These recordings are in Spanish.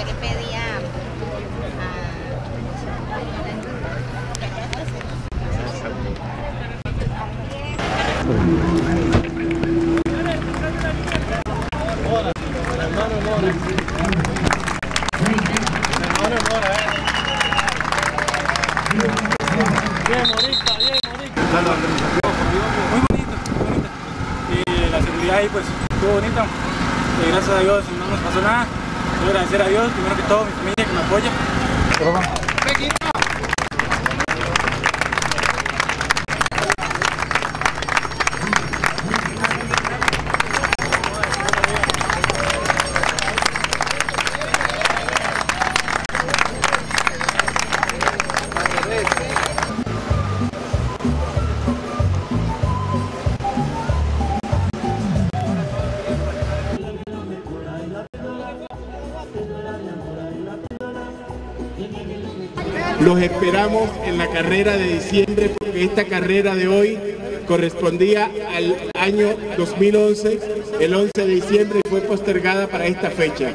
yo le pedí a... Bien, bonita, bien, bonita. Muy bonito, muy bonito. Y la seguridad ahí pues estuvo bonita. Y gracias a Dios no nos pasó nada. Quiero agradecer a Dios, primero que todo, mi familia que me apoya. Los esperamos en la carrera de diciembre porque esta carrera de hoy correspondía al año 2011, el 11 de diciembre y fue postergada para esta fecha.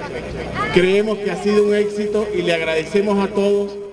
Creemos que ha sido un éxito y le agradecemos a todos